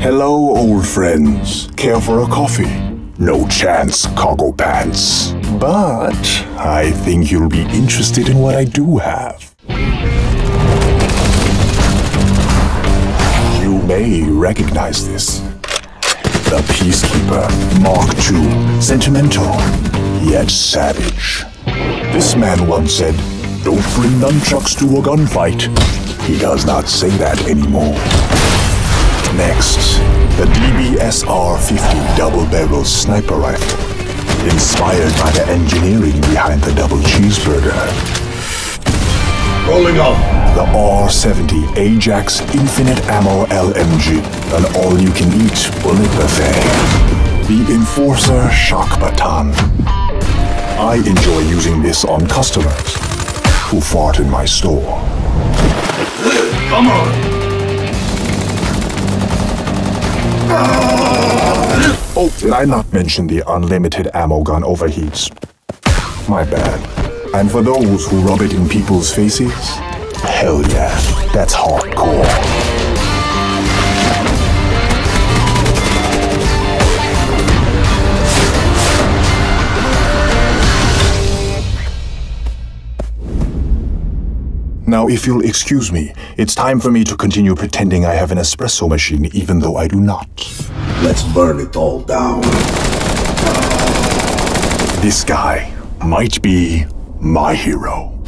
Hello, old friends. Care for a coffee? No chance, cargo pants. But I think you'll be interested in what I do have. You may recognize this. The Peacekeeper Mark II. Sentimental, yet savage. This man once said, Don't bring nunchucks to a gunfight. He does not say that anymore. Next, the DBSR-50 double-barrel sniper rifle. Inspired by the engineering behind the double cheeseburger. Rolling up. The R-70 Ajax Infinite Ammo LMG. An all-you-can-eat bullet buffet. The Enforcer Shock Baton. I enjoy using this on customers who fought in my store. Come on. Oh, did I not mention the unlimited ammo gun overheats? My bad. And for those who rub it in people's faces, hell yeah, that's hardcore. Now, if you'll excuse me, it's time for me to continue pretending I have an espresso machine even though I do not. Let's burn it all down. This guy might be my hero.